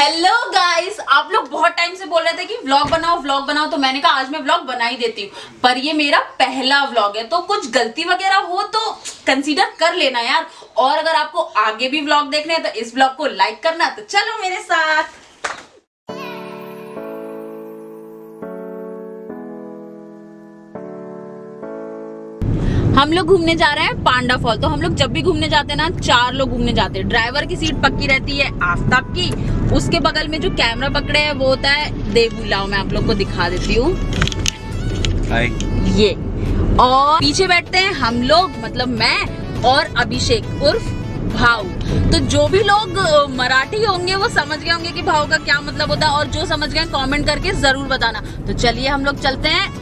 Hello guys आप लोग बहुत टाइम से बोल रहे थे कि व्लॉग बनाओ व्लॉग बनाओ तो मैंने कहा, आज मैं व्लॉग बना ही देती हूँ। पर ये मेरा पहला व्लॉग है तो कुछ गलती वगैरह हो तो कंसीडर कर लेना यार। और अगर आपको आगे भी व्लॉग देखने हैं तो इस व्लॉग को लाइक करना। तो चलो मेरे साथ। हम लोग घूमने जा रहे हैं पांडा फॉल। तो हम लोग जब भी घूमने जाते हैं ना चार लोग घूमने जाते हैं। ड्राइवर की सीट पक्की रहती है आफ्ताब की। उसके बगल में जो कैमरा पकड़े है वो होता है देवुलाओ। मैं आप लोग को दिखा देती हूँ। ये। और पीछे बैठते हैं हम लोग मतलब मैं और अभिषेक उर्फ़ भाव तो जो भी लोग मराठी होंगे वो समझ गए होंगे कि भाव का क्या मतलब होता है। और जो समझ गए कमेंट करके ज़रूर बताना। तो चलिए हम लोग चलते हैं।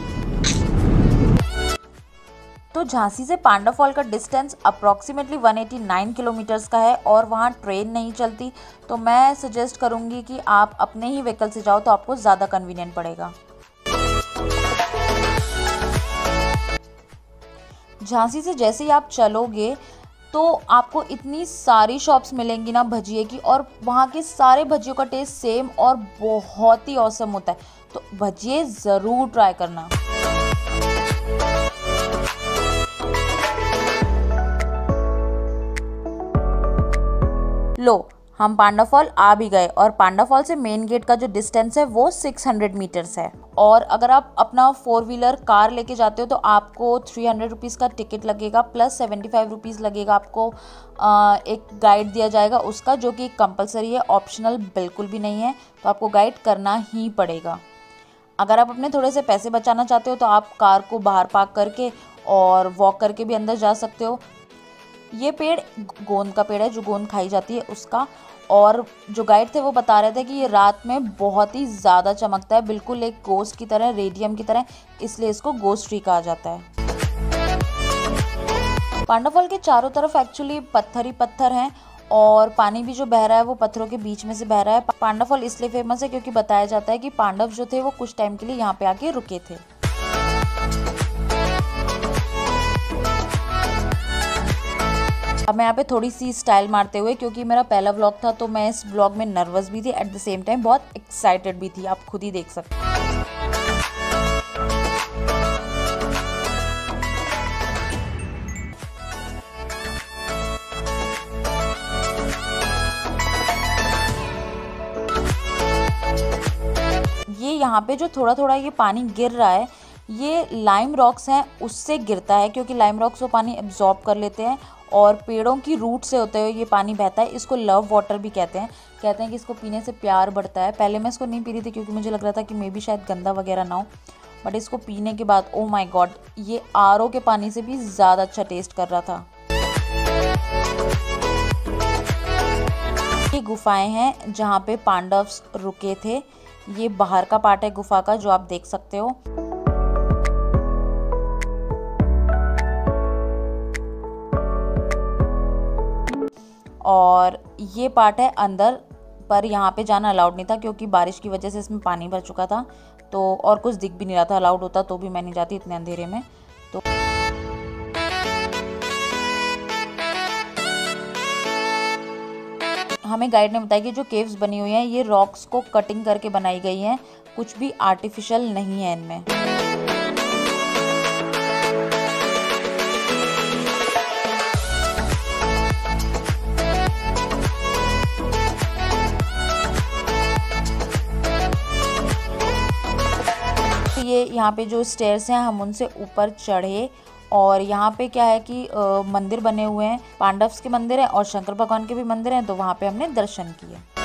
तो झांसी से पांडा फॉल का डिस्टेंस अप्रॉक्सीमेटली 189 किलोमीटर्स का है और वहाँ ट्रेन नहीं चलती तो मैं सजेस्ट करूँगी कि आप अपने ही व्हीकल से जाओ तो आपको ज़्यादा कन्वीनियंट पड़ेगा। झांसी से जैसे ही आप चलोगे तो आपको इतनी सारी शॉप्स मिलेंगी ना भजिए की और वहाँ के सारे भजियों का टेस्ट सेम और बहुत ही औसम होता है। तो भजिए ज़रूर ट्राई करना। लो। हम पांडा फॉल आ भी गए और पांडा फॉल से मेन गेट का जो डिस्टेंस है वो 600 मीटर्स है। और अगर आप अपना फोर व्हीलर कार लेके जाते हो तो आपको थ्री हंड्रेड रुपीज़ का टिकट लगेगा प्लस सेवेंटी फाइव रुपीज़ लगेगा आपको आ, एक गाइड दिया जाएगा उसका जो कि कंपलसरी है ऑप्शनल बिल्कुल भी नहीं है तो आपको गाइड करना ही पड़ेगा। अगर आप अपने थोड़े से पैसे बचाना चाहते हो तो आप कार को बाहर पार्क करके और वॉक करके भी अंदर जा सकते हो। ये पेड़ गोंद का पेड़ है, जो गोंद खाई जाती है उसका। और जो गाइड थे वो बता रहे थे कि ये रात में बहुत ही ज़्यादा चमकता है, बिल्कुल एक गोस्ट की तरह रेडियम की तरह, इसलिए इसको गोस्ट ट्री कहा जाता है। पांडाफल के चारों तरफ़ एक्चुअली पत्थर ही पत्थर हैं, और पानी भी जो बह रहा है, वो पत्थरों के बीच में से बह रहा है। पांडाफल इसलिए फ़ेमस है क्योंकि बताया जाता है कि पांडव जो थे, वो कुछ टाइम के लिए यहाँ पे आके रुके थे। अब मैं यहाँ पे थोड़ी सी स्टाइल मारते हुए, क्योंकि मेरा पहला व्लॉग था तो मैं इस व्लॉग में नर्वस भी थी एट द सेम टाइम बहुत एक्साइटेड भी थी, आप खुद ही देख सकते ये यहाँ पे जो थोड़ा थोड़ा ये पानी गिर रहा है ये लाइम रॉक्स हैं, उससे गिरता है क्योंकि लाइम रॉक्स वो पानी एब्जॉर्ब कर लेते हैं और पेड़ों की रूट से होते हुए ये पानी बहता है, इसको लव वाटर भी कहते हैं। कहते हैं कि इसको पीने से प्यार बढ़ता है। पहले मैं इसको नहीं पी रही थी क्योंकि मुझे लग रहा था कि मे भी शायद गंदा वगैरह ना हो बट इसको पीने के बाद ओ माई गॉड ये आरओ के पानी से भी ज़्यादा अच्छा टेस्ट कर रहा था। ये गुफाएँ हैं जहाँ पे पांडव्स रुके थे। ये बाहर का पार्ट है गुफा का, जो आप देख सकते हो। और ये पार्ट है अंदर, पर यहाँ पे जाना अलाउड नहीं था क्योंकि बारिश की वजह से इसमें पानी भर चुका था। तो और कुछ दिख भी नहीं रहा था अलाउड होता तो भी मैं नहीं जाती इतने अंधेरे में। तो हमें गाइड ने बताया कि जो केव्स बनी हुई हैं, ये रॉक्स को कटिंग करके बनाई गई हैं, कुछ भी आर्टिफिशियल नहीं है इनमें। यहाँ पे जो स्टेयर्स हैं, हम उनसे ऊपर चढ़े और यहाँ पे क्या है कि मंदिर बने हुए हैं। पांडव्स के मंदिर हैं और शंकर भगवान के भी मंदिर हैं तो वहाँ पे हमने दर्शन किए।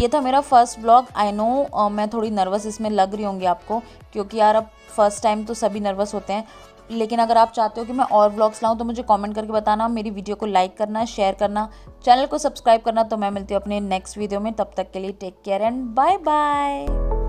ये था मेरा फ़र्स्ट ब्लॉग आई नो मैं थोड़ी नर्वस इसमें लग रही होंगी आपको, क्योंकि यार अब फ़र्स्ट टाइम तो सभी नर्वस होते हैं. लेकिन अगर आप चाहते हो कि मैं और ब्लॉग्स लाऊं तो मुझे कमेंट करके बताना, मेरी वीडियो को लाइक करना शेयर करना चैनल को सब्सक्राइब करना. तो मैं मिलती हूँ अपने नेक्स्ट वीडियो में. तब तक के लिए take care and bye bye